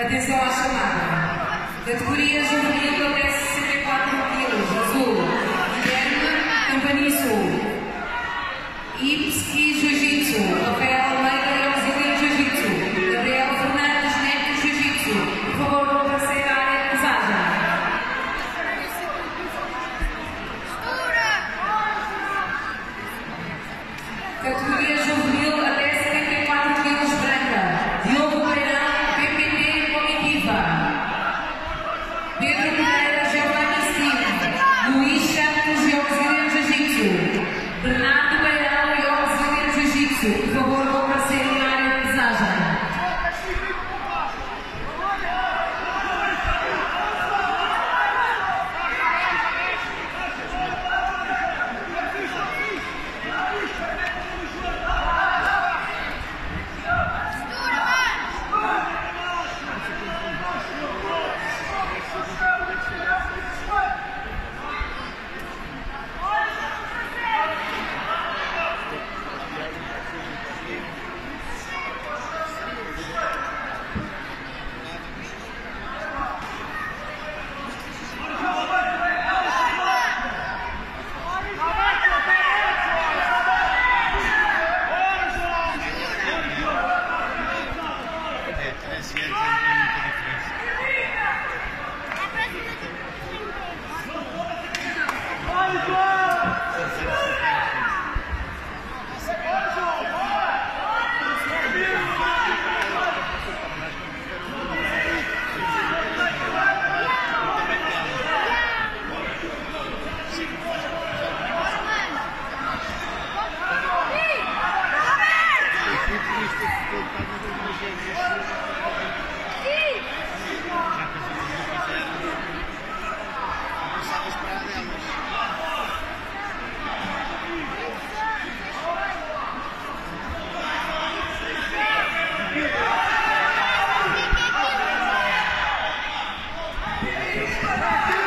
Atenção à chamada. Categoria juvenil até Yeah.